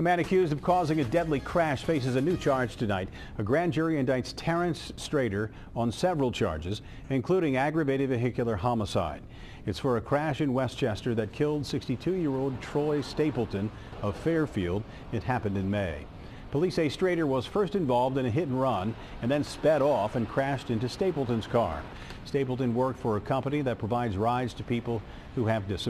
A man accused of causing a deadly crash faces a new charge tonight. A grand jury indicts Terrence Strader on several charges, including aggravated vehicular homicide. It's for a crash in West Chester that killed 62-year-old Troy Stapleton of Fairfield. It happened in May. Police say Strader was first involved in a hit and run and then sped off and crashed into Stapleton's car. Stapleton worked for a company that provides rides to people who have disabilities.